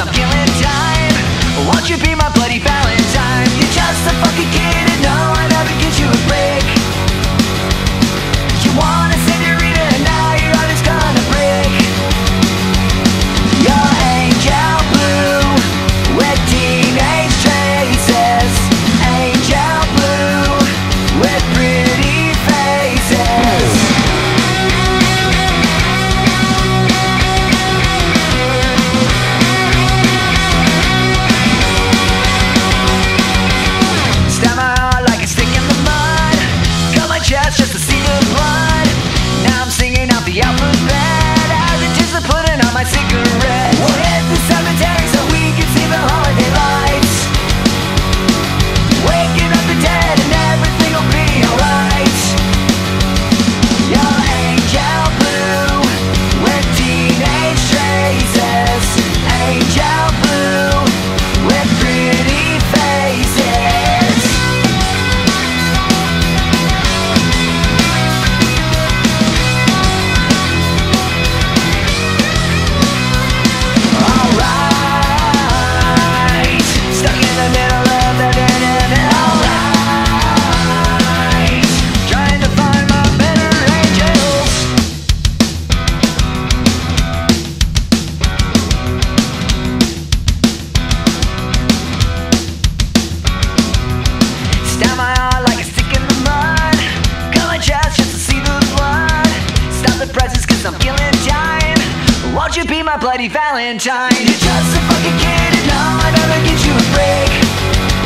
I'm killing time Won't you be my bloody valentine Won't you be my bloody valentine? You're just a fucking kid and now I never get you a break.